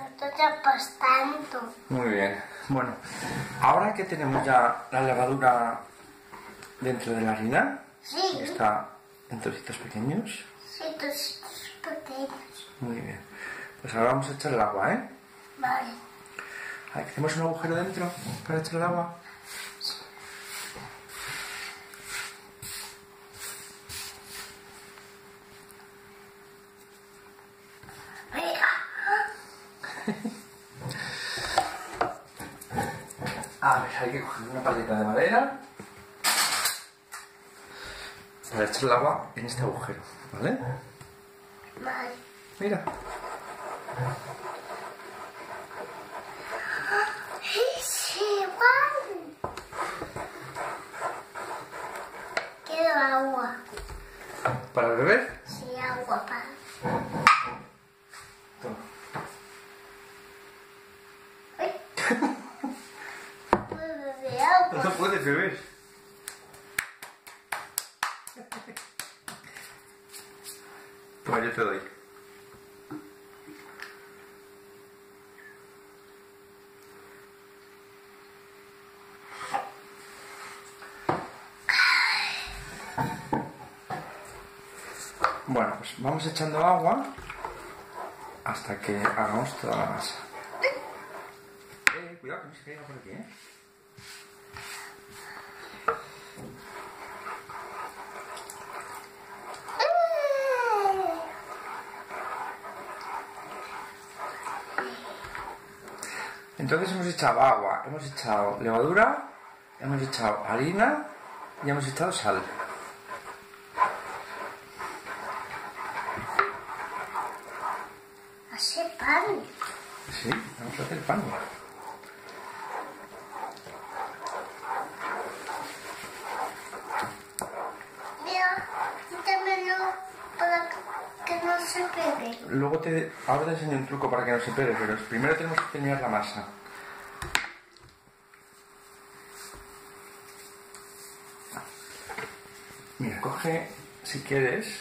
nosotros tanto. Muy bien. Bueno, ahora que tenemos ya la levadura dentro de la harina, Sí, está en trocitos pequeños. sí, tus pequeños. Muy bien. Pues ahora vamos a echar el agua, ¿eh? Vale. ¿Hacemos un agujero dentro para echar el agua? A ver, hay que coger una paleta de madera para echar el agua en este agujero, ¿vale? Vale. Mira. Quiero agua. ¿Para beber? Sí, agua para. Toma. Ay. Puedo No puedes beber. Toma, yo te doy. Bueno, pues vamos echando agua hasta que hagamos toda la masa. Eh, cuidado que no se caiga por aquí, ¿eh? Entonces hemos echado agua, hemos echado levadura, hemos echado harina y hemos echado sal. Hace pan. Sí, vamos a hacer pan. Mira, quítamelo para que no Luego te, ahora te enseño un truco para que no se pegue, pero primero tenemos que terminar la masa. Mira, coge, si quieres,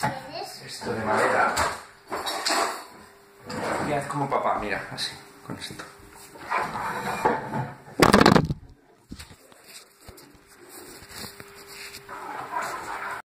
¿Quieres? esto de madera y haz como papá, mira, así, con esto.